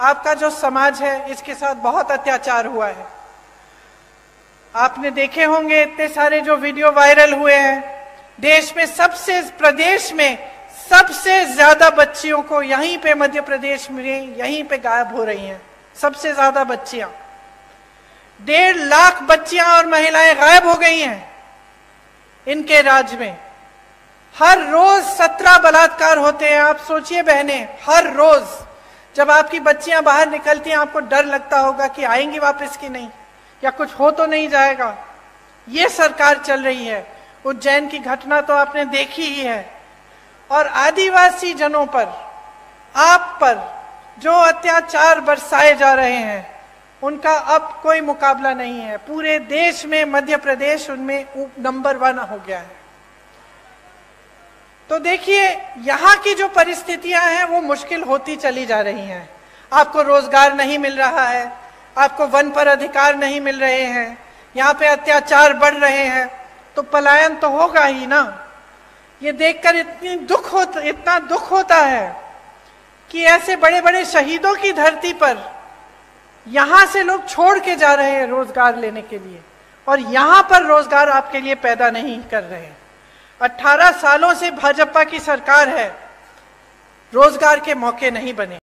आपका जो समाज है, इसके साथ बहुत अत्याचार हुआ है। आपने देखे होंगे इतने सारे जो वीडियो वायरल हुए हैं। देश में सबसे, प्रदेश में सबसे ज़्यादा बच्चियों को यहीं पे मध्य प्रदेश में, यहीं पे गायब हो रही हैं। सबसे ज़्यादा बच्चियाँ। डेढ़ लाख बच्चियाँ और महिलाएँ गायब हो गई हैं इनके राज्य में। हर रोज सत्रह बलात्कार होते हैं। आप सोचिए बहने, हर रोज। जब आपकी बच्चियाँ बाहर निकलती हैं, आपको डर लगता होगा कि आएँगी वापस की नहीं, या कुछ हो तो नहीं जाएगा। ये सरकार चल रही है। उज्जैन की घटना तो आपने देखी ही है। और आदिवासी जनों पर, आप पर जो अत्याचार बरसाए जा रहे हैं, उनका अब कोई मुकाबला नहीं है। पूरे देश में, मध्य प्रदेश उनमें नंबर वन हो गया है। तो देखिए, यहाँ की जो परिस्थितियाँ हैं, वो मुश्किल होती चली जा रही हैं। आपको रोज़गार नहीं मिल रहा है, आपको वन पर अधिकार नहीं मिल रहे हैं, यहाँ पे अत्याचार बढ़ रहे हैं तो पलायन तो होगा ही ना। ये देखकर इतनी दुख होता, इतना दुख होता है कि ऐसे बड़े बड़े शहीदों की धरती पर यहाँ से लोग छोड़ के जा रहे हैं रोज़गार लेने के लिए, और यहाँ पर रोज़गार आपके लिए पैदा नहीं कर रहे हैं। 18 सालों से भाजपा की सरकार है। रोज़गार के मौके नहीं बने।